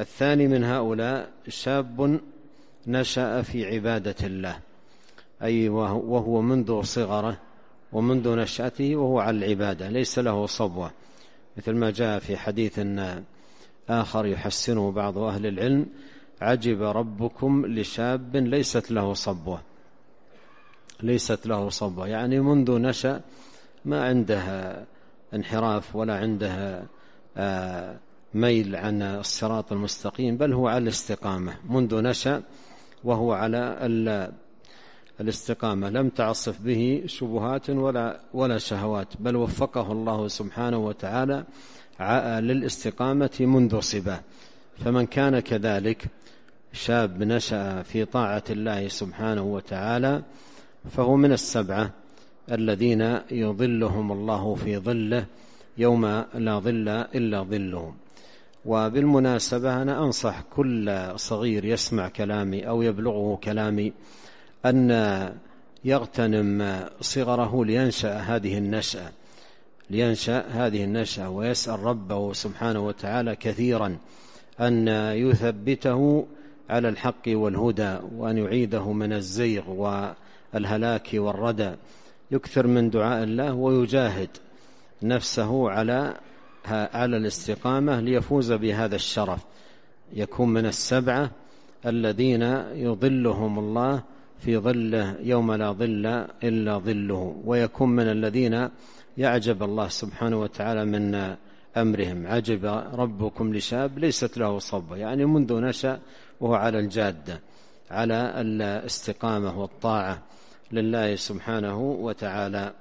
الثاني من هؤلاء شاب نشأ في عبادة الله أي وهو منذ صغره ومنذ نشأته وهو على العبادة ليس له صبوة. مثل ما جاء في حديث آخر يحسنه بعض أهل العلم عجب ربكم لشاب ليست له صبوة. ليست له صبوة يعني منذ نشأ ما عنده انحراف ولا عنده آه، ميل عن الصراط المستقيم بل هو على الاستقامة منذ نشأ وهو على الاستقامة. لم تعصف به شبهات ولا ولا شهوات بل وفقه الله سبحانه وتعالى للاستقامة منذ صبا. فمن كان كذلك شاب نشأ في طاعة الله سبحانه وتعالى فهو من السبعة الذين يظلهم الله في ظله يوم لا ظل إلا ظلهم وبالمناسبة أنا أنصح كل صغير يسمع كلامي أو يبلغه كلامي أن يغتنم صغره لينشأ هذه النشأة لينشأ هذه النشأة ويسأل ربه سبحانه وتعالى كثيرا أن يثبته على الحق والهدى وأن يعيده من الزيغ والهلاك والردى. يكثر من دعاء الله ويجاهد نفسه على على الاستقامة ليفوز بهذا الشرف. يكون من السبعة الذين يظلهم الله في ظله يوم لا ظل إلا ظله ويكون من الذين يعجب الله سبحانه وتعالى من أمرهم. عجب ربكم لشاب ليست له صبة يعني منذ نشأ وهو على الجادة على الاستقامة والطاعة لله سبحانه وتعالى.